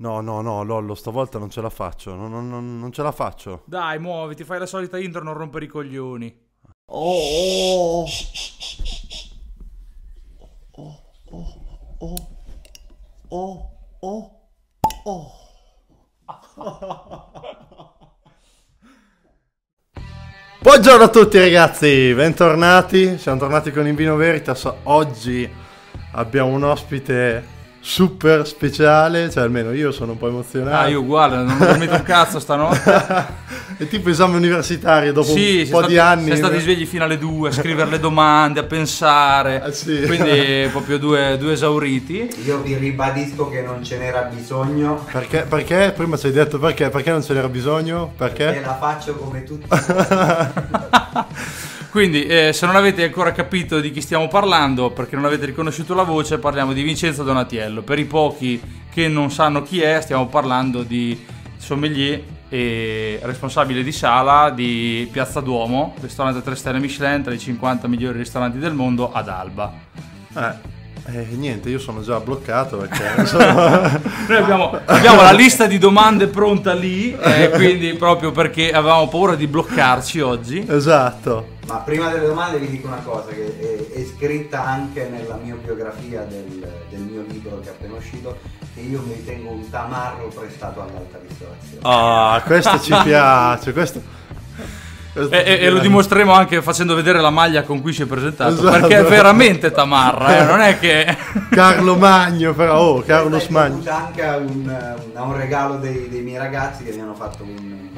No, no, no, Lollo, stavolta non ce la faccio. Non, non- non- non ce la faccio. Dai, muoviti, fai la solita intro, non rompere i coglioni. Oh, oh, oh, oh. Buongiorno a tutti ragazzi, bentornati. Siamo tornati con Invino Veritas. Oggi abbiamo un ospite super speciale, cioè almeno io sono un po' emozionato. Ah, io uguale, non ho dormito un cazzo stanotte. È tipo esame universitario dopo sì, un po' stati, di anni. sei stati svegli fino alle due a scrivere le domande, a pensare. Ah, sì. Quindi proprio due, due esauriti. Io vi ribadisco che non ce n'era bisogno Perché, perché? Prima ci hai detto perché? Perché non ce n'era bisogno? e Perché? la faccio come tutti. Quindi, eh, se non avete ancora capito di chi stiamo parlando, perché non avete riconosciuto la voce, parliamo di Vincenzo Donatiello. Per i pochi che non sanno chi è, stiamo parlando di sommelier e responsabile di sala di Piazza Duomo, ristorante 3 stelle Michelin, tra i 50 migliori ristoranti del mondo ad Alba. Eh, eh, niente, io sono già bloccato perché sono... Noi abbiamo, abbiamo la lista di domande pronta lì, eh, quindi proprio perché avevamo paura di bloccarci oggi. esatto. Ma prima delle domande vi dico una cosa che è, è scritta anche nella mia biografia del, del mio libro che è appena uscito, che io mi ritengo un tamarro prestato all'alta ristorazione. Ah, questo ci piace, questo... E, e- e lo dimostreremo anche facendo vedere la maglia con cui si è presentato. Esatto. Perché è veramente tamarra, eh, non è che. Carlo Magno, però, oh, Carlos Questa è Magno. dovuta anche a un, un- regalo dei, dei miei ragazzi che mi hanno fatto un,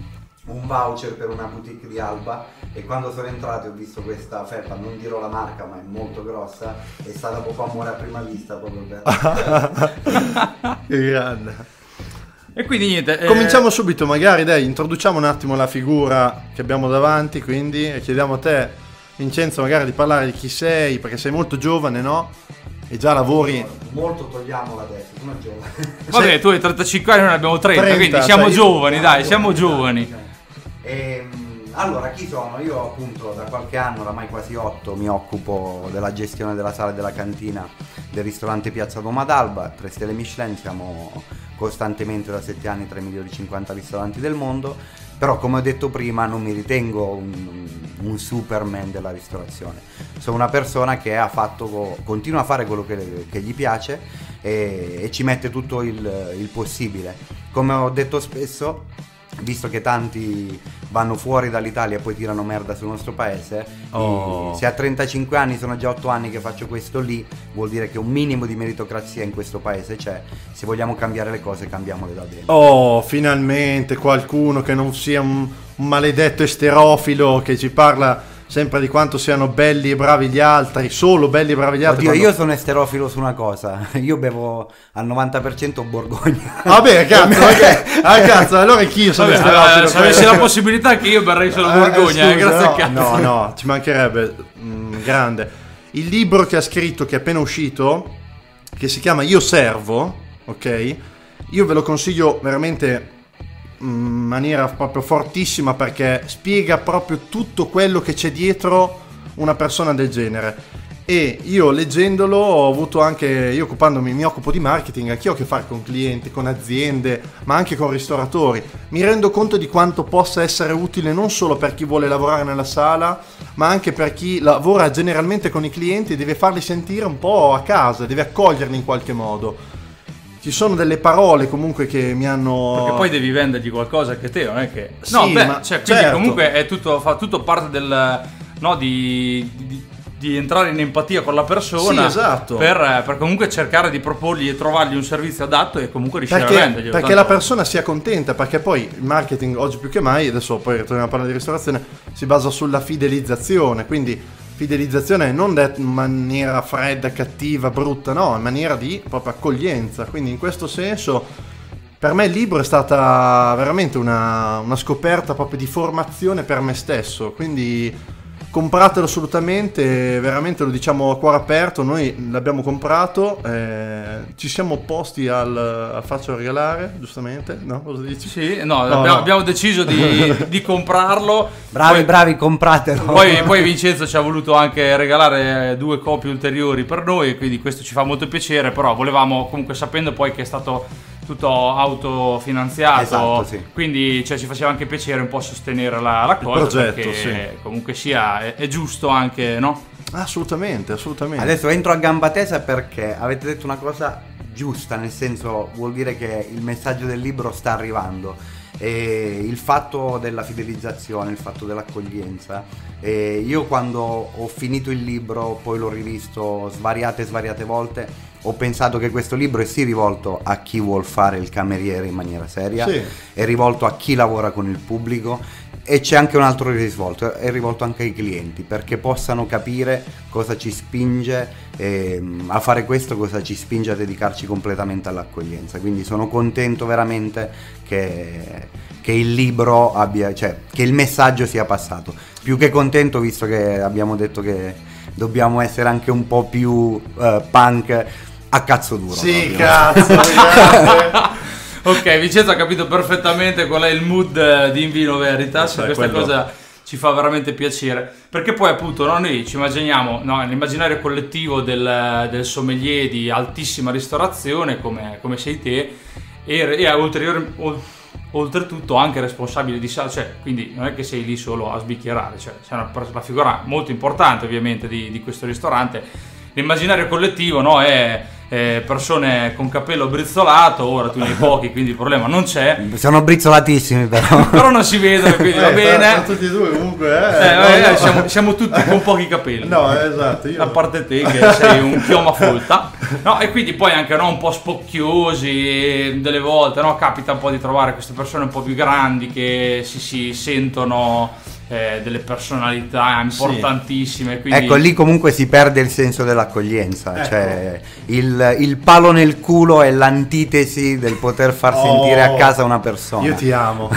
un voucher per una boutique di Alba e quando sono entrato ho visto questa felpa, non dirò la marca ma è molto grossa, è stata proprio amore a prima vista proprio per... Che grande. E quindi niente. eh, Cominciamo subito, magari, dai, introduciamo un attimo la figura che abbiamo davanti, quindi, e chiediamo a te, Vincenzo, magari di parlare di chi sei, perché sei molto giovane, no? E già lavori... Molto togliamola adesso, sono giovane. Vabbè, tu hai 35 anni, noi ne abbiamo 30, 30, quindi siamo giovani, dai, siamo giovani. Ehm, allora, chi sono? Io appunto da qualche anno, oramai quasi otto, mi occupo della gestione della sala e della cantina del ristorante Piazza Doma d'Alba, 3 stelle Michelin, siamo costantemente da 7 anni tra i migliori 50 ristoranti del mondo, però come ho detto prima non mi ritengo un, un superman della ristorazione, sono una persona che ha fatto, continua a fare quello che, che gli piace e, e ci mette tutto il, il possibile. Come ho detto spesso, visto che tanti vanno fuori dall'Italia e poi tirano merda sul nostro paese, Oh. se a 35 anni sono già 8 anni che faccio questo lì, vuol dire che un minimo di meritocrazia in questo paese c'è. Se vogliamo cambiare le cose, cambiamole da dentro. Oh, finalmente qualcuno che non sia un, un maledetto esterofilo che ci parla sempre di quanto siano belli e bravi gli altri, solo belli e bravi gli altri. Oddio, quando- io sono esterofilo su una cosa, io bevo al 90% Borgogna. Vabbè, cazzo, ok. Ah, cazzo, allora chi io sono Vabbè, esterofilo? eh, se avessi la possibilità anche io berrei solo Eh, Borgogna, eh, scusa, grazie no, al cazzo. No, no, ci mancherebbe. Mm, grande. Il libro che ha scritto, che è appena uscito, che si chiama Io servo, ok? Io ve lo consiglio veramente in maniera proprio fortissima perché spiega proprio tutto quello che c'è dietro una persona del genere. E io leggendolo ho avuto anche, io occupandomi, mi occupo di marketing, anch'io ho a che fare con clienti, con aziende, ma anche con ristoratori. Mi rendo conto di quanto possa essere utile non solo per chi vuole lavorare nella sala, ma anche per chi lavora generalmente con i clienti e deve farli sentire un po' a casa, deve accoglierli in qualche modo. Ci sono delle parole comunque che mi hanno... Perché poi devi vendergli qualcosa anche te, non è che. Sì, No, beh, ma cioè, quindi certo. comunque è tutto, fa tutto parte del. No, di, di- di entrare in empatia con la persona. Sì, esatto. Per, per comunque cercare di proporgli e trovargli un servizio adatto e comunque riuscire a perché, venderglielo. perché tanto- la persona sia contenta, perché poi il marketing oggi più che mai, adesso poi ritorniamo a parlare di ristorazione, si basa sulla fidelizzazione, quindi fidelizzazione non detta in maniera fredda, cattiva, brutta, no, in maniera di proprio accoglienza, quindi in questo senso per me il libro è stata veramente una, una scoperta proprio di formazione per me stesso, quindi compratelo assolutamente, veramente lo diciamo a cuore aperto, noi l'abbiamo comprato, eh, ci siamo opposti al, al farcelo regalare, giustamente, no? Cosa dici? Sì, no, No, abbiamo, no. abbiamo deciso di, di comprarlo. Bravi, Poi- bravi, compratelo. Poi, poi Vincenzo ci ha voluto anche regalare due copie ulteriori per noi, quindi questo ci fa molto piacere, però volevamo comunque sapendo poi che è stato tutto autofinanziato, Esatto, sì. quindi cioè, ci faceva anche piacere un po' sostenere la, la cosa progetto, perché sì. comunque sia è, è giusto anche, no? Assolutamente, assolutamente. Adesso entro a gamba tesa perché avete detto una cosa giusta, nel senso vuol dire che il messaggio del libro sta arrivando. E il fatto della fidelizzazione, il fatto dell'accoglienza. E io quando ho finito il libro, poi l'ho rivisto svariate e svariate volte, ho pensato che questo libro è sì rivolto a chi vuol fare il cameriere in maniera seria, Sì. è rivolto a chi lavora con il pubblico e c'è anche un altro risvolto, è rivolto anche ai clienti perché possano capire cosa ci spinge ehm, a fare questo, cosa ci spinge a dedicarci completamente all'accoglienza. Quindi sono contento veramente che, che il libro abbia, cioè che il messaggio sia passato. Più che contento visto che abbiamo detto che dobbiamo essere anche un po' più eh, punk a cazzo duro. Sì, proprio. cazzo. Ok, Vincenzo ha capito perfettamente qual è il mood eh, di Invino Veritas, questa quello- cosa ci fa veramente piacere, perché poi appunto no, noi ci immaginiamo, no, nell'immaginario collettivo del, del sommelier di altissima ristorazione come, come sei te, e, e ulteriore- ol- oltretutto anche responsabile di sala, cioè quindi non è che sei lì solo a sbicchierare, cioè sei una, una figura molto importante ovviamente di, di questo ristorante. L'immaginario collettivo no, è eh, persone con capello brizzolato, ora tu ne hai pochi, quindi il problema non c'è, Sono brizzolatissimi però. però non si vedono, quindi va Eh, bene. tra- tra tutti e due comunque, eh. Eh, no, eh, no. siamo, siamo tutti con pochi capelli. No, esatto, io... A parte te che sei un chioma folta. No, e quindi poi anche no, un po' spocchiosi delle volte, no, capita un po' di trovare queste persone un po' più grandi che si, si sentono eh, delle personalità importantissime. Quindi... Ecco, lì comunque si perde il senso dell'accoglienza, Ecco. cioè il, il palo nel culo è l'antitesi del poter far Oh, sentire a casa una persona. Io ti amo.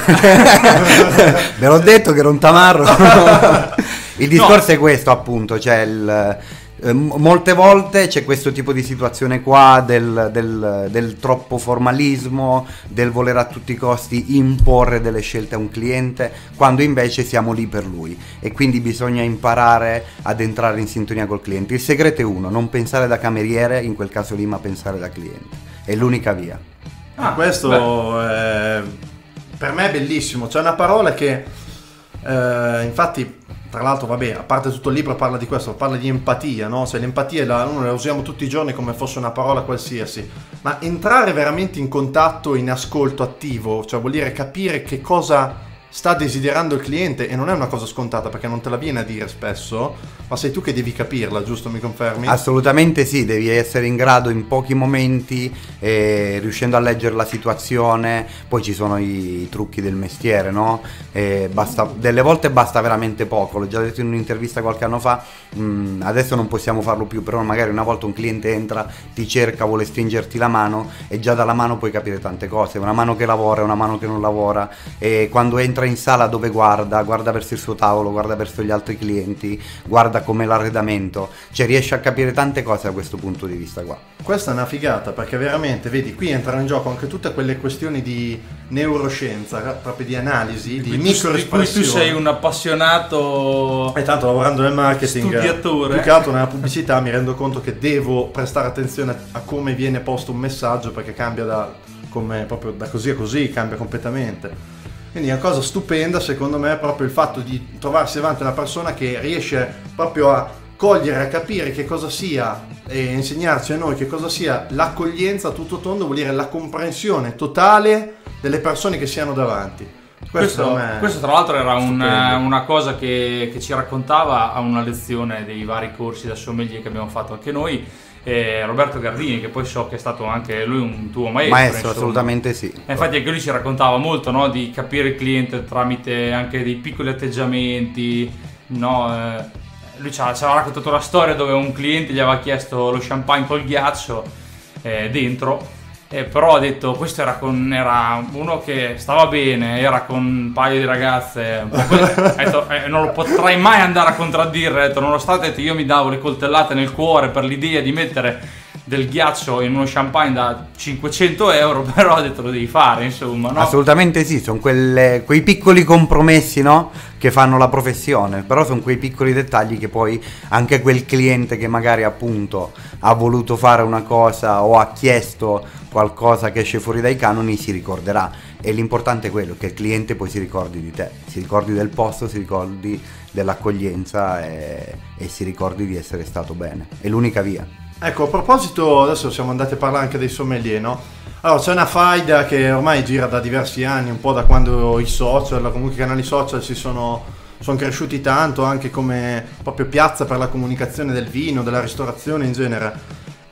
Ve l'ho detto che ero un tamarro. il discorso è questo, appunto, cioè il, eh, molte volte c'è questo tipo di situazione qua del, del- del troppo formalismo, del voler a tutti i costi imporre delle scelte a un cliente, quando invece siamo lì per lui e quindi bisogna imparare ad entrare in sintonia col cliente. Il segreto è uno, non pensare da cameriere, in quel caso lì, ma pensare da cliente. È l'unica via. Ah, questo è- per me è bellissimo. C'è una parola che, eh, infatti, tra l'altro, vabbè, a parte tutto il libro parla di questo, parla di empatia, no? Se l'empatia la, noi la usiamo tutti i giorni come fosse una parola qualsiasi, ma entrare veramente in contatto, in ascolto attivo, cioè vuol dire capire che cosa sta desiderando il cliente e non è una cosa scontata perché non te la viene a dire spesso, ma sei tu che devi capirla, giusto? Mi confermi? Assolutamente sì, devi essere in grado in pochi momenti, eh, riuscendo a leggere la situazione, poi ci sono i, i trucchi del mestiere, no? Eh, basta- delle volte basta veramente poco, l'ho già detto in un'intervista qualche anno fa, mm, adesso non possiamo farlo più, però magari una volta un cliente entra, ti cerca, vuole stringerti la mano e già dalla mano puoi capire tante cose, una mano che lavora una mano che non lavora e quando entra in sala dove guarda, guarda verso il suo tavolo, guarda verso gli altri clienti, guarda come l'arredamento, cioè riesce a capire tante cose da questo punto di vista qua. Questa è una figata perché veramente, vedi, qui entrano in gioco anche tutte quelle questioni di neuroscienza, proprio di analisi, di Di tu- di cui tu sei un appassionato E tanto lavorando nel marketing, Studiatore. più che altro nella pubblicità, mi rendo conto che devo prestare attenzione a, a come viene posto un messaggio perché cambia da, come, proprio da così a così, cambia completamente. Quindi è una cosa stupenda secondo me proprio il fatto di trovarsi davanti a una persona che riesce proprio a cogliere, a capire che cosa sia e insegnarci a noi che cosa sia l'accoglienza a tutto tondo, vuol dire la comprensione totale delle persone che siano davanti. Questo, Questo, questo tra l'altro era un- una cosa che, che ci raccontava a una lezione dei vari corsi da sommelier che abbiamo fatto anche noi, eh, Roberto Gardini, che poi so che è stato anche lui un tuo maestro. Maestro, insomma. assolutamente sì. E infatti anche lui ci raccontava molto no, di capire il cliente tramite anche dei piccoli atteggiamenti. No, eh, lui ci aveva raccontato una storia dove un cliente gli aveva chiesto lo champagne col ghiaccio eh, dentro. Eh, però ha detto questo era, con, era uno che stava bene, era con un paio di ragazze. detto, eh, non lo potrai mai andare a contraddire. Detto, nonostante io mi davo le coltellate nel cuore per l'idea di mettere del ghiaccio in uno champagne da 500 euro, però ha detto lo devi fare, insomma, no? Assolutamente sì, sono quelle- quei piccoli compromessi no? che fanno la professione, però sono quei piccoli dettagli che poi anche quel cliente che magari appunto ha voluto fare una cosa o ha chiesto qualcosa che esce fuori dai canoni si ricorderà e l'importante è quello, che il cliente poi si ricordi di te, si ricordi del posto, si ricordi dell'accoglienza e, e si ricordi di essere stato bene, è l'unica via. Ecco, a proposito, adesso siamo andati a parlare anche dei sommelier, no? Allora, c'è una faida che ormai gira da diversi anni, un po' da quando i social, comunque i canali social si sono, sono cresciuti tanto, anche come proprio piazza per la comunicazione del vino, della ristorazione in genere.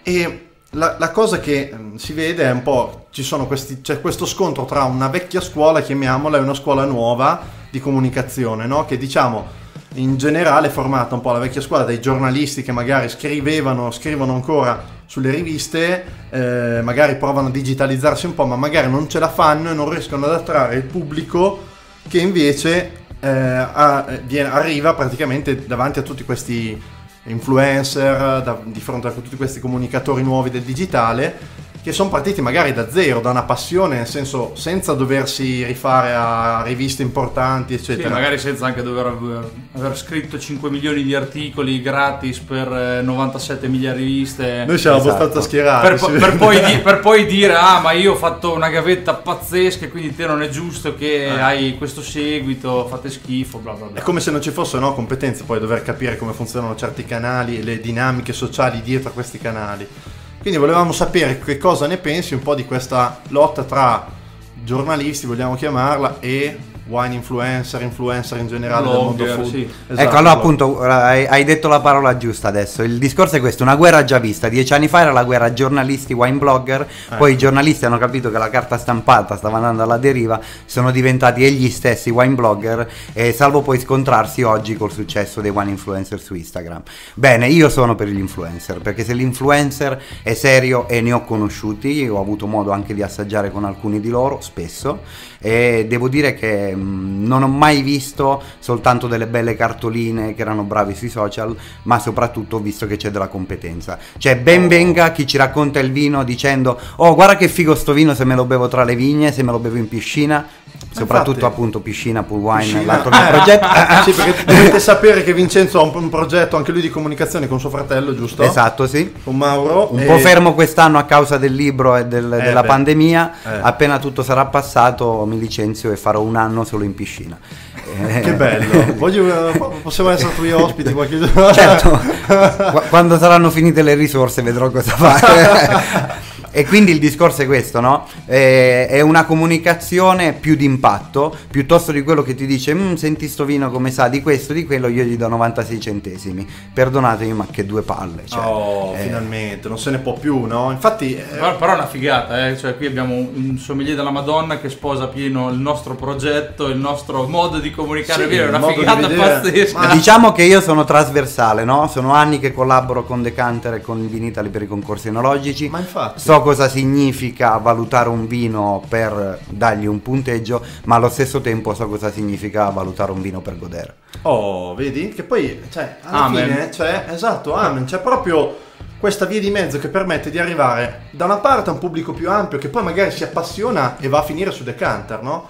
E la, la cosa che mm, si vede è un po', questi, c'è questo scontro tra una vecchia scuola, chiamiamola, e una scuola nuova di comunicazione, no? Che diciamo in generale formata un po' la vecchia scuola dei giornalisti che magari scrivevano, scrivono ancora sulle riviste, eh, magari provano a digitalizzarsi un po', ma magari non ce la fanno e non riescono ad attrarre il pubblico che invece eh, a- viene- arriva praticamente davanti a tutti questi influencer, da- di fronte a tutti questi comunicatori nuovi del digitale che sono partiti magari da zero, da una passione, nel senso senza doversi rifare a riviste importanti, Sì, eccetera. magari senza anche dover aver, aver scritto 5 milioni di articoli gratis per eh, 97 miliardi di riviste. Noi siamo Esatto. abbastanza schierati. per, po- sì. per poi di- per poi dire ah ma io ho fatto una gavetta pazzesca e quindi te non è giusto che Eh. hai questo seguito fate schifo bla bla bla È come se non ci fossero no, competenze poi dover capire come funzionano certi canali e le dinamiche sociali dietro a questi canali. Quindi volevamo sapere che cosa ne pensi un po' di questa lotta tra giornalisti, vogliamo chiamarla, e wine influencer, influencer in generale del mondo Blogger, food. sì. Esatto, ecco, allora blog. appunto hai, hai detto la parola giusta adesso. Il discorso è questo: una guerra già vista. Dieci anni fa era la guerra giornalisti wine blogger. Poi i giornalisti hanno capito che la carta stampata stava andando alla deriva, sono diventati egli stessi wine blogger. E salvo poi scontrarsi oggi col successo dei wine influencer su Instagram. Bene, io sono per gli influencer perché se l'influencer è serio e ne ho conosciuti, ho avuto modo anche di assaggiare con alcuni di loro spesso. E devo dire che mh, non ho mai visto soltanto delle belle cartoline che erano bravi sui social, ma soprattutto ho visto che c'è della competenza. Cioè, ben venga chi ci racconta il vino dicendo: Oh, guarda che figo sto vino se me lo bevo tra le vigne, se me lo bevo in piscina. Soprattutto infatti- appunto piscina, pool wine, Piscina. l'altro mio Eh, progetto. sì, perché dovete sapere che Vincenzo ha un, un progetto anche lui di comunicazione con suo fratello, giusto? Esatto, sì. Con Mauro. Un e- po' fermo quest'anno a causa del libro e del- Eh, della beh. pandemia. Eh. Appena tutto sarà passato, mi licenzio e farò un anno solo in piscina. Che bello. Voglio, possiamo essere tuoi ospiti qualche giorno. Certo, Qu- quando saranno finite le risorse vedrò cosa fare. E quindi il discorso è questo, no? Eh, È una comunicazione più d'impatto, piuttosto di quello che ti dice, "Mm, senti sto vino come sa, di questo, di quello, io gli do 96 centesimi. Perdonatemi, ma che due palle. Cioè, oh, eh, finalmente, non se ne può più, no? Infatti, eh, però, però è una figata, eh? cioè qui abbiamo un sommelier della Madonna che sposa pieno il nostro progetto, il nostro modo di comunicare Sì, è una di figata vedere- pazzesca. Ma- Diciamo che io sono trasversale, no? Sono anni che collaboro con Decanter e con Vinitali per i concorsi enologici. Ma infatti. So cosa significa valutare un vino per dargli un punteggio, ma allo stesso tempo so cosa significa valutare un vino per godere. Oh, vedi? Che poi, cioè, alla Amen. fine, cioè, esatto, amen, c'è proprio questa via di mezzo che permette di arrivare da una parte a un pubblico più ampio che poi magari si appassiona e va a finire su Decanter, no?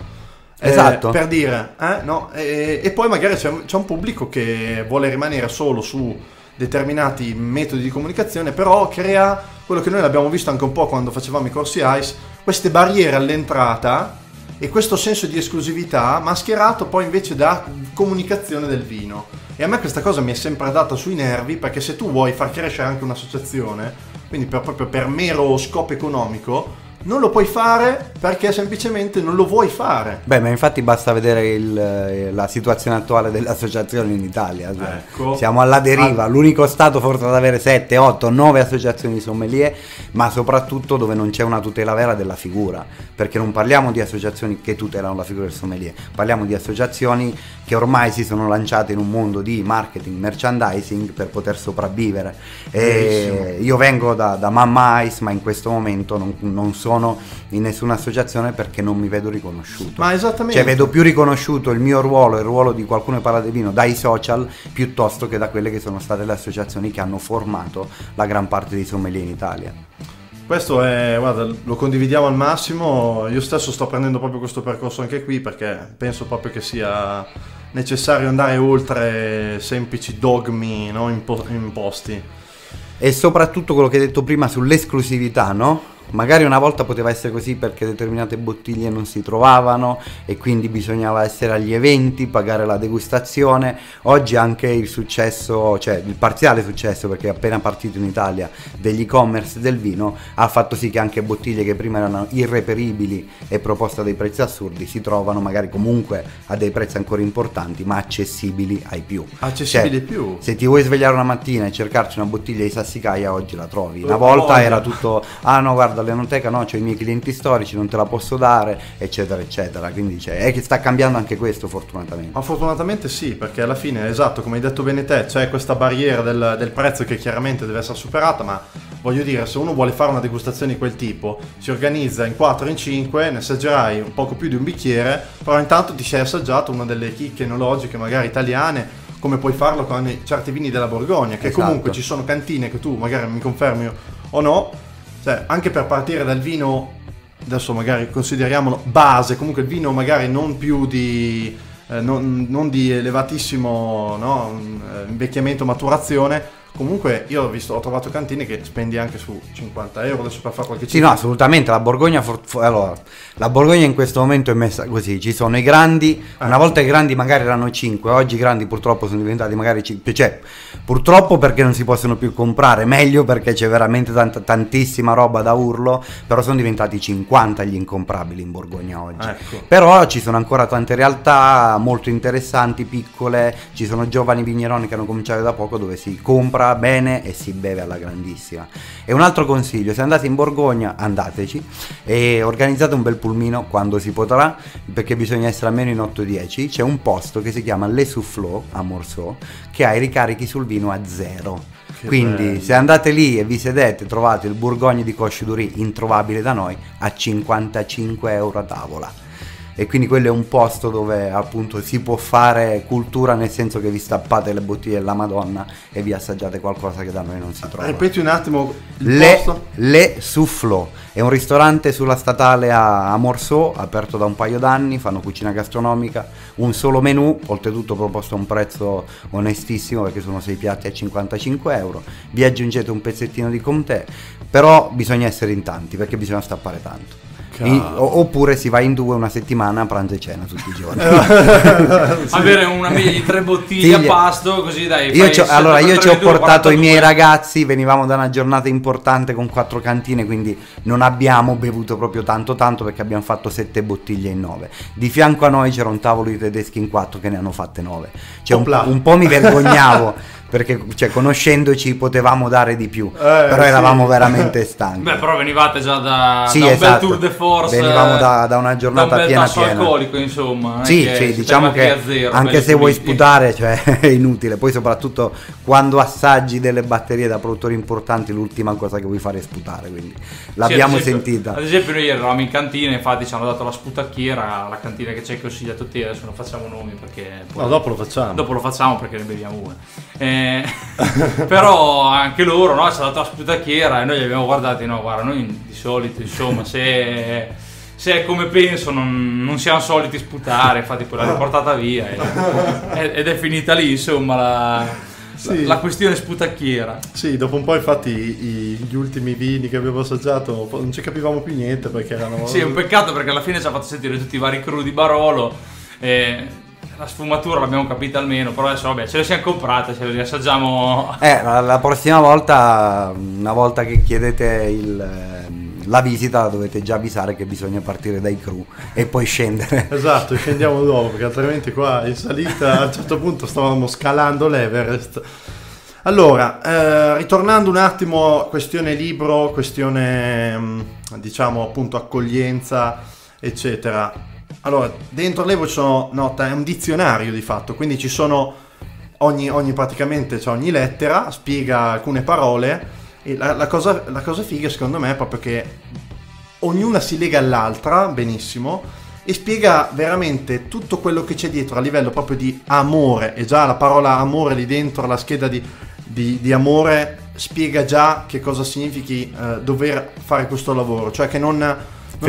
Eh, Esatto. per dire, eh, no? E, e poi magari c'è, c'è un pubblico che vuole rimanere solo su determinati metodi di comunicazione, però crea quello che noi l'abbiamo visto anche un po' quando facevamo i corsi ICE, queste barriere all'entrata e questo senso di esclusività mascherato poi invece da comunicazione del vino. E a me questa cosa mi è sempre data sui nervi perché se tu vuoi far crescere anche un'associazione, quindi per- proprio per mero scopo economico, non lo puoi fare perché semplicemente non lo vuoi fare. Beh, ma infatti basta vedere il, eh, la situazione attuale delle associazioni in Italia. cioè, Ecco. Siamo alla deriva, l'unico stato forse ad avere 7, 8, 9 associazioni di sommelier, ma soprattutto dove non c'è una tutela vera della figura, perché non parliamo di associazioni che tutelano la figura del sommelier, parliamo di associazioni che ormai si sono lanciate in un mondo di marketing, merchandising per poter sopravvivere. Io vengo da, da Mamma Ice, ma in questo momento non, non sono sono in nessuna associazione perché non mi vedo riconosciuto. Ma esattamente. Cioè vedo più riconosciuto il mio ruolo, il ruolo di qualcuno che parla di vino dai social piuttosto che da quelle che sono state le associazioni che hanno formato la gran parte dei sommelier in Italia. Questo è, guarda, lo condividiamo al massimo. Io stesso sto prendendo proprio questo percorso anche qui perché penso proprio che sia necessario andare oltre semplici dogmi no, impo- imposti. E soprattutto quello che hai detto prima sull'esclusività, no? Magari una volta poteva essere così perché determinate bottiglie non si trovavano e quindi bisognava essere agli eventi, pagare la degustazione. Oggi anche il successo, cioè il parziale successo perché è appena partito in Italia degli e-commerce del vino ha fatto sì che anche bottiglie che prima erano irreperibili e proposte a dei prezzi assurdi si trovano magari comunque a dei prezzi ancora importanti ma accessibili ai più. Accessibili Cioè, più. Se ti vuoi svegliare una mattina e cercarci una bottiglia di Sassicaia oggi la trovi. Una volta era tutto ah no guarda l'enoteca no, c'ho i miei clienti storici, non te la posso dare, eccetera, eccetera. Quindi c'è, è che sta cambiando anche questo fortunatamente. Ma fortunatamente sì, perché alla fine, esatto, come hai detto bene te, c'è questa barriera del, del prezzo che chiaramente deve essere superata, ma voglio dire, se uno vuole fare una degustazione di quel tipo, si organizza in 4 in 5, ne assaggerai un poco più di un bicchiere, però intanto ti sei assaggiato una delle chicche enologiche, magari italiane, come puoi farlo con certi vini della Borgogna, che Esatto. comunque ci sono cantine che tu magari mi confermi o no, cioè anche per partire dal vino, adesso magari consideriamolo base, comunque il vino magari non più di, eh, non, non di elevatissimo no, mm, eh, invecchiamento, maturazione, comunque io ho, visto, ho trovato cantine che spendi anche su 50 euro adesso per fare qualche Sì, no, assolutamente. La Borgogna, for- for- allora, la Borgogna in questo momento è messa così: ci sono i grandi. Una volta i grandi magari erano 5, oggi i grandi purtroppo sono diventati magari 5. Cioè, purtroppo perché non si possono più comprare, meglio perché c'è veramente tanta- tantissima roba da urlo. Però sono diventati 50 gli incomprabili in Borgogna oggi. Ecco. Però ci sono ancora tante realtà molto interessanti, piccole, ci sono giovani vigneroni che hanno cominciato da poco dove si compra bene e si beve alla grandissima. E un altro consiglio, se andate in Borgogna andateci e organizzate un bel pulmino quando si potrà, perché bisogna essere almeno in 8-10, c'è un posto che si chiama Le Soufflot a Morceau che ha i ricarichi sul vino a zero. Che Quindi bello. se andate lì e vi sedete trovate il Bourgogne di Cosciuduri introvabile da noi a 55 euro a tavola e quindi quello è un posto dove appunto si può fare cultura nel senso che vi stappate le bottiglie della Madonna e vi assaggiate qualcosa che da noi non si trova. Ripeti un attimo il Le, posto. Le Soufflot è un ristorante sulla statale a, a Morceau, aperto da un paio d'anni, fanno cucina gastronomica, un solo menù, oltretutto proposto a un prezzo onestissimo perché sono 6 piatti a 55 euro, vi aggiungete un pezzettino di comté, però bisogna essere in tanti perché bisogna stappare tanto. I- o- oppure si va in due una settimana, pranzo e cena tutti i giorni. Avere una media di tre bottiglie a Figlie. pasto, così dai. Io allora io ci ho 72, portato i miei 42. ragazzi, venivamo da una giornata importante con quattro cantine, quindi non abbiamo bevuto proprio tanto tanto perché abbiamo fatto sette bottiglie in nove. Di fianco a noi c'era un tavolo di tedeschi in quattro che ne hanno fatte nove. Cioè un, un po' mi vergognavo perché cioè, conoscendoci potevamo dare di più, però sì. eravamo veramente stanchi. Beh, però venivate già da, Sì, da un esatto. bel tour de force. Venivamo eh, da- da una giornata da un piena piena. alcolico, insomma. è Sì, sì, diciamo che zero, anche se vuoi sputare, cioè, è inutile. Poi, soprattutto quando assaggi delle batterie da produttori importanti, l'ultima cosa che vuoi fare è sputare. Quindi l'abbiamo Sì, ad esempio- sentita. Ad esempio, noi eravamo in cantina, infatti ci hanno dato la sputacchiera, la cantina che ci hai consigliato te, adesso non facciamo nomi perché. poi- No, dopo lo facciamo. Dopo lo facciamo perché ne beviamo una. Eh, però anche loro no, ci hanno dato la sputacchiera e noi li abbiamo guardati, no, guarda, noi di solito, insomma, se, se è come penso non, non siamo soliti sputare, infatti poi l'ha riportata via e- ed è finita lì, insomma, la, Sì. la questione sputacchiera. Sì, dopo un po' infatti i- gli ultimi vini che avevo assaggiato non ci capivamo più niente perché erano... Sì, è un peccato perché alla fine ci ha fatto sentire tutti i vari crudi Barolo. E la sfumatura l'abbiamo capita almeno, però adesso vabbè, ce le siamo comprate, ce le riassaggiamo. Eh, la, la prossima volta, una volta che chiedete il, ehm, la visita, dovete già avvisare che bisogna partire dai cru e poi scendere. Esatto, scendiamo dopo perché altrimenti qua in salita a un certo punto stavamo scalando l'Everest. Allora, eh, ritornando un attimo, questione libro, questione mh, diciamo appunto accoglienza, eccetera. Allora, dentro l'Evo ci sono, nota, è un dizionario di fatto, quindi ci sono ogni, ogni praticamente, cioè ogni lettera spiega alcune parole e la, la cosa, la cosa figa secondo me è proprio che ognuna si lega all'altra, benissimo, e spiega veramente tutto quello che c'è dietro a livello proprio di amore, e già la parola amore lì dentro, la scheda di, di, di amore, spiega già che cosa significhi eh, dover fare questo lavoro, cioè che non...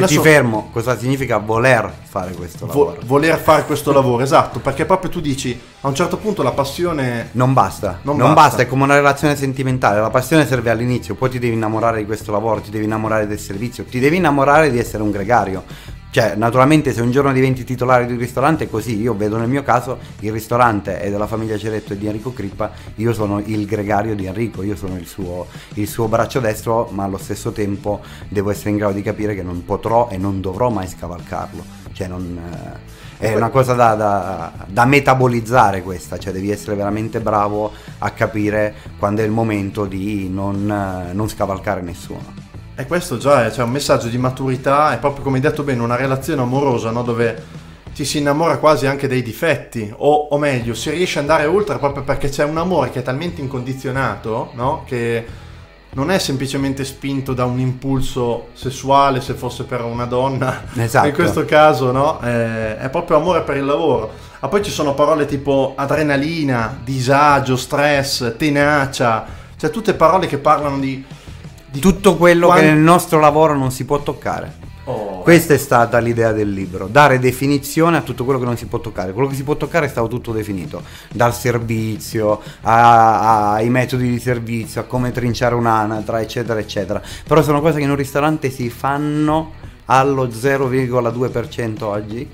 Se ti so- fermo, cosa significa voler fare questo vo- lavoro? voler fare questo lavoro, esatto, perché proprio tu dici a un certo punto la passione Non basta, Non non, basta. basta. è come una relazione sentimentale, la passione serve all'inizio, poi ti devi innamorare di questo lavoro, ti devi innamorare del servizio, ti devi innamorare di essere un gregario. Cioè, naturalmente se un giorno diventi titolare di un ristorante così, io vedo nel mio caso il ristorante è della famiglia Ceretto e di Enrico Crippa, io sono il gregario di Enrico, io sono il suo, il suo braccio destro, ma allo stesso tempo devo essere in grado di capire che non potrò e non dovrò mai scavalcarlo. Cioè, non... eh, È una cosa da, da- da metabolizzare questa, cioè devi essere veramente bravo a capire quando è il momento di non, eh, non scavalcare nessuno. E questo già è cioè, un messaggio di maturità, è proprio come hai detto bene, una relazione amorosa, no? dove ci si innamora quasi anche dei difetti, o, o meglio, si riesce ad andare oltre proprio perché c'è un amore che è talmente incondizionato, no? che non è semplicemente spinto da un impulso sessuale, se fosse per una donna, Esatto. in questo caso no? Eh, è proprio amore per il lavoro. Ma poi ci sono parole tipo adrenalina, disagio, stress, tenacia, cioè tutte parole che parlano di... di Tutto quello quan- che nel nostro lavoro non si può toccare. Oh. Questa è stata l'idea del libro, dare definizione a tutto quello che non si può toccare. Quello che si può toccare è stato tutto definito, dal servizio a- a- ai metodi di servizio, a come trinciare un'anatra, eccetera, eccetera. Però sono cose che in un ristorante si fanno allo 0,2% oggi.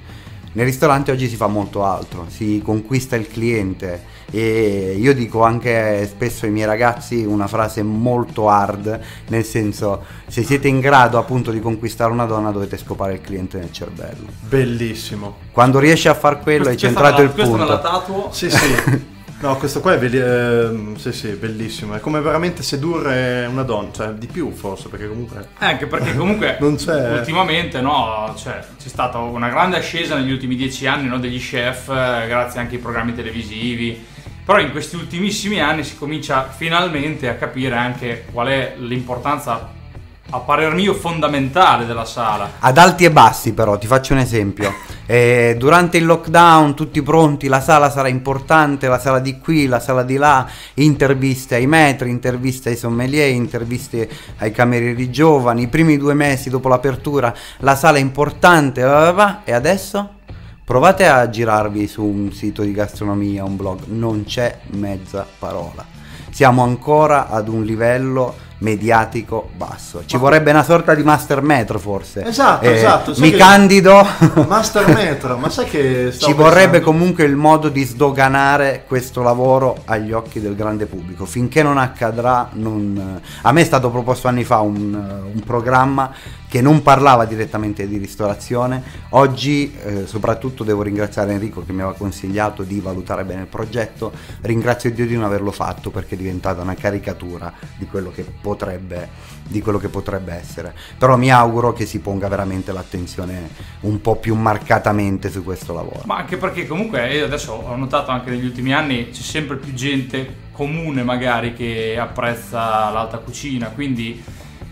Nel ristorante oggi si fa molto altro, si conquista il cliente e io dico anche spesso ai miei ragazzi una frase molto hard, nel senso se siete in grado appunto di conquistare una donna dovete scopare il cliente nel cervello. Bellissimo. Quando riesci a far quello hai Questa- centrato il questa me la punto. tatuo. Sì, sì. No, questo qua è belli- ehm, sì, sì, bellissimo. È come veramente sedurre una donna, cioè di più forse, perché comunque... Eh, Anche perché comunque Non c'è- ultimamente no, cioè, c'è stata una grande ascesa negli ultimi dieci anni no, degli chef, eh, grazie anche ai programmi televisivi. Però in questi ultimissimi anni si comincia finalmente a capire anche qual è l'importanza, a parer mio, fondamentale della sala. Ad alti e bassi però, ti faccio un esempio. Eh, durante il lockdown tutti pronti, la sala sarà importante, la sala di qui, la sala di là, interviste ai metri, interviste ai sommelier, interviste ai camerieri giovani, i primi due mesi dopo l'apertura, la sala è importante, va, va, va. e adesso? Provate a girarvi su un sito di gastronomia, un blog, non c'è mezza parola. Siamo ancora ad un livello mediatico basso. Ci vorrebbe una sorta di master metro forse. Esatto, Eh, esatto, Mi che- candido. Master Metro, ma sai che... Ci vorrebbe pensando? comunque il modo di sdoganare questo lavoro agli occhi del grande pubblico. Finché non accadrà, non... a me è stato proposto anni fa un, un programma che non parlava direttamente di ristorazione. Oggi, eh, soprattutto, devo ringraziare Enrico che mi aveva consigliato di valutare bene il progetto. Ringrazio Dio di non averlo fatto perché è diventata una caricatura di quello che potrebbe, di quello che potrebbe essere. Però mi auguro che si ponga veramente l'attenzione un po' più marcatamente su questo lavoro. Ma anche perché comunque io adesso ho notato anche negli ultimi anni c'è sempre più gente comune magari che apprezza l'alta cucina, quindi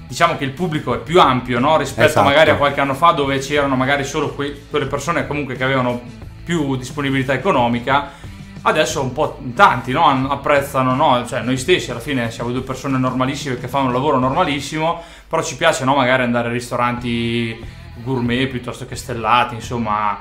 diciamo che il pubblico è più ampio no? rispetto Esatto. magari a qualche anno fa dove c'erano magari solo que- quelle persone comunque che avevano più disponibilità economica. Adesso un po' tanti no? An- apprezzano, no? cioè noi stessi alla fine siamo due persone normalissime che fanno un lavoro normalissimo, però ci piace no? magari andare a ristoranti gourmet piuttosto che stellati, insomma,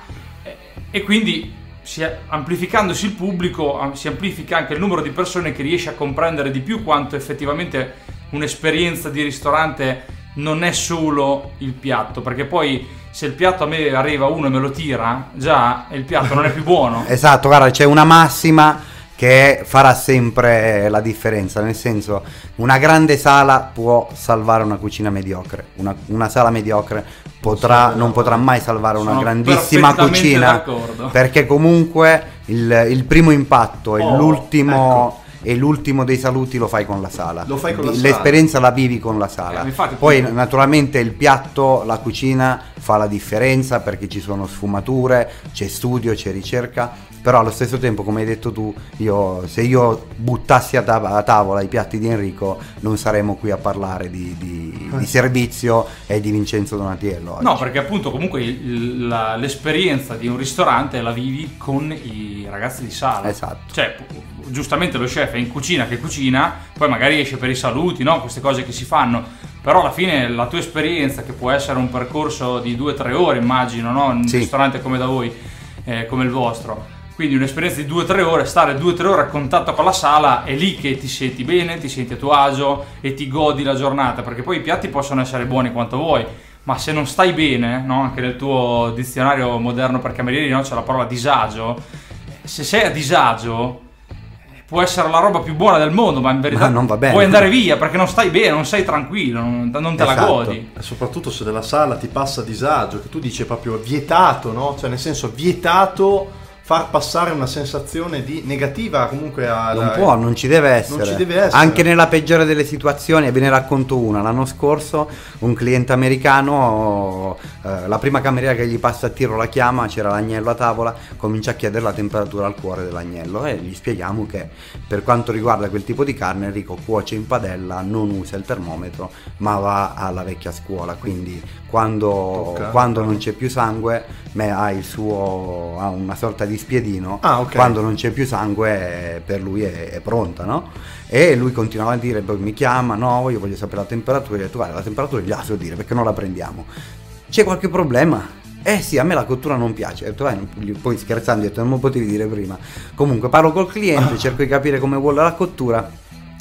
e- quindi si- amplificandosi il pubblico si amplifica anche il numero di persone che riesce a comprendere di più quanto effettivamente un'esperienza di ristorante non è solo il piatto, perché poi se il piatto a me arriva uno e me lo tira, già il piatto non è più buono. Esatto, guarda, c'è una massima che farà sempre la differenza, nel senso una grande sala può salvare una cucina mediocre, una, una sala mediocre potrà, non potrà mai salvare una Sono grandissima cucina d'accordo. perché comunque il, il primo impatto e Oh, l'ultimo... e l'ultimo dei saluti lo fai con la sala. Lo fai con la sala. L'esperienza la vivi con la sala. Eh, infatti, Poi poi- naturalmente il piatto, la cucina fa la differenza perché ci sono sfumature, c'è studio, c'è ricerca, però allo stesso tempo come hai detto tu, io, se io buttassi a, tav- a tavola i piatti di Enrico non saremmo qui a parlare di, di- di servizio e di Vincenzo Donatiello. oggi. No, perché appunto comunque il- la- l'esperienza di un ristorante la vivi con i ragazzi di sala. Esatto. Cioè, giustamente lo chef è in cucina che cucina, poi magari esce per i saluti, no? Queste cose che si fanno. Però alla fine la tua esperienza, che può essere un percorso di 2-3 ore, immagino, no? In un Sì. ristorante come da voi, eh, come il vostro. Quindi un'esperienza di 2-3 ore, stare 2-3 ore a contatto con la sala, è lì che ti senti bene, ti senti a tuo agio e ti godi la giornata, perché poi i piatti possono essere buoni quanto vuoi, ma se non stai bene, no? anche nel tuo dizionario moderno per camerieri no? c'è la parola disagio, se sei a disagio può essere la roba più buona del mondo, ma in verità Ma non va bene. puoi andare via perché non stai bene, non sei tranquillo, non, non te la Esatto. godi. E soprattutto se della sala ti passa disagio, che tu dici proprio vietato, no? Cioè nel senso vietato far passare una sensazione di negativa comunque alla... Non può, non ci deve essere. Non ci deve essere. Anche nella peggiore delle situazioni, e ve ne racconto una. L'anno scorso un cliente americano, eh, la prima cameriera che gli passa a tiro la chiama, c'era l'agnello a tavola, comincia a chiedere la temperatura al cuore dell'agnello e gli spieghiamo che per quanto riguarda quel tipo di carne Enrico cuoce in padella, non usa il termometro, ma va alla vecchia scuola, quindi quando, Ok. quando non c'è più sangue ha, il suo, ha una sorta di spiedino, Ah, ok. quando non c'è più sangue eh, per lui è, è pronta, no? E lui continuava a dire, poi mi chiama, no, io voglio sapere la temperatura, gli ho detto, guarda, la temperatura gliela so dire perché non la prendiamo. C'è qualche problema? Eh sì, a me la cottura non piace. Ho detto, "Eh, non- gli- poi scherzando, ho detto, non me lo potevi dire prima. Comunque parlo col cliente, cerco di capire come vuole la cottura.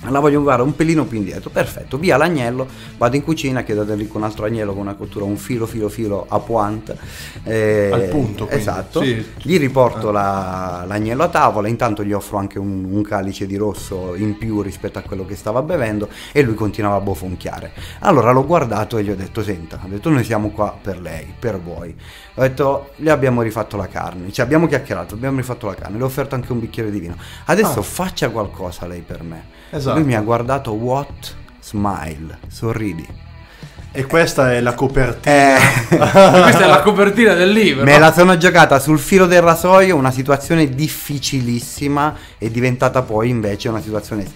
La voglio fare un pelino più indietro, perfetto, via l'agnello, vado in cucina, chiedo ad Enrico un altro agnello con una cottura, un filo filo filo a pointe. eh, Al punto, quindi. Esatto. Sì. Gli riporto la- l'agnello a tavola, intanto gli offro anche un, un calice di rosso in più rispetto a quello che stava bevendo e lui continuava a bofonchiare. Allora l'ho guardato e gli ho detto, senta, ho detto noi siamo qua per lei, per voi. Ho detto, le abbiamo rifatto la carne, cioè abbiamo chiacchierato, abbiamo rifatto la carne, le ho offerto anche un bicchiere di vino. Adesso Ah. faccia qualcosa lei per me. Esatto. Lui mi ha guardato, what? Smile, sorridi. E questa è la copertina. Eh, Questa è la copertina del libro. Me la sono giocata sul filo del rasoio, una situazione difficilissima, è diventata poi invece una situazione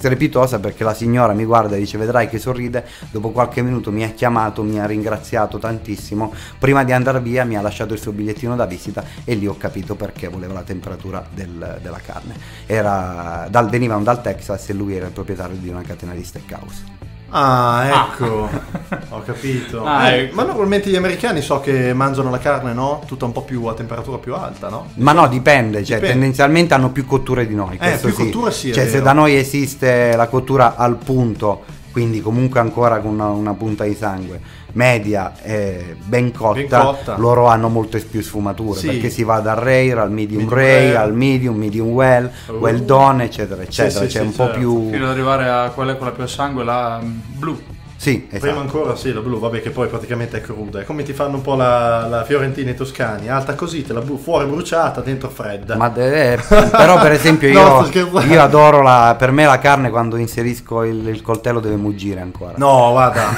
strepitosa perché la signora mi guarda e dice vedrai che sorride, dopo qualche minuto mi ha chiamato, mi ha ringraziato tantissimo, prima di andare via mi ha lasciato il suo bigliettino da visita e lì ho capito perché voleva la temperatura del- della carne. Era, dal, venivano dal Texas e lui era il proprietario di una catena di steakhouse. Ah, ecco. Ho capito. Ah, Eh, ecco. Ma normalmente gli americani so che mangiano la carne, no? Tutta un po' più a temperatura più alta, no? Ma no, dipende, cioè Dipende. tendenzialmente hanno più cotture di noi. Eh, più sì. cotture sì, Cioè se vero. da noi esiste la cottura al punto, quindi comunque ancora con una, una punta di sangue, media e ben cotta, Ben cotta. loro hanno molte più sfumature, Sì. perché si va dal rare al medium, Medium rare, rare. al medium, medium well, Uh. well done, eccetera, eccetera. sì, C'è sì, un po' certo. più... Fino ad arrivare a quella con la più a sangue, la mm, blu. Sì, Prima esatto. ancora sì, la blu, vabbè che poi praticamente è cruda. È come ti fanno un po' la, la Fiorentina e i Toscani, alta così, te la blu, fuori bruciata, dentro fredda. Ma eh, però per esempio No, io, scherzando. io adoro la... Per me la carne quando inserisco il, il coltello deve muggire ancora. No, guarda,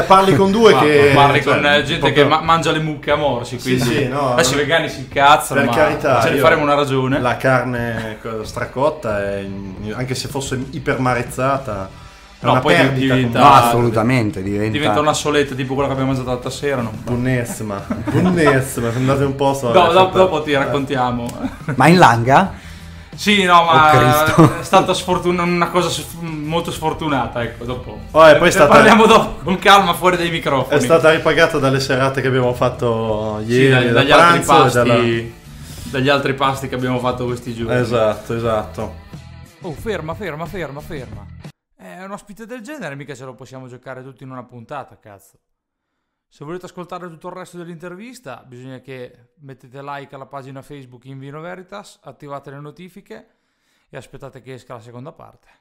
eh, parli con due Ma- che... parli cioè, con eh, gente proprio- che ma- mangia le mucche a morsi. Sì, Quindi sì, no, adesso i vegani si incazzano, Per ma carità, ce ne faremo una ragione. La carne co- stracotta, è, anche se fosse ipermarezzata, No, una poi perdita. diventa- No, assolutamente, diventa... Diventa una soletta tipo quella che abbiamo mangiato l'altra sera. No? Buonissima, buonissima, andate un po' so, Do- è dopo, dopo ti raccontiamo. Ma in langa? sì, no, Oh, ma Cristo. è stata sfortuna- una cosa sf- molto sfortunata. Ecco, dopo. Oh, e poi stata- parliamo dopo con calma fuori dai microfoni. È stata ripagata dalle serate che abbiamo fatto Sì, ieri, dagli, da dagli altri pasti. dalla- Dagli altri pasti che abbiamo fatto questi giorni. Esatto, esatto. Oh, ferma, ferma, ferma, ferma. È un ospite del genere, mica ce lo possiamo giocare tutti in una puntata, cazzo. Se volete ascoltare tutto il resto dell'intervista, bisogna che mettete like alla pagina Facebook In Vino Veritas, attivate le notifiche e aspettate che esca la seconda parte.